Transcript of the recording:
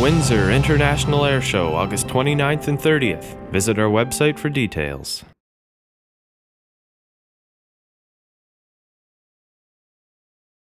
Windsor International Air Show, August 29th and 30th. Visit our website for details.